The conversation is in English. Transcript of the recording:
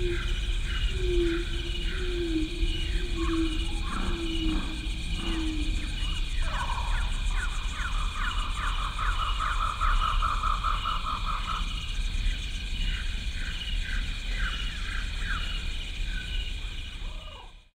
you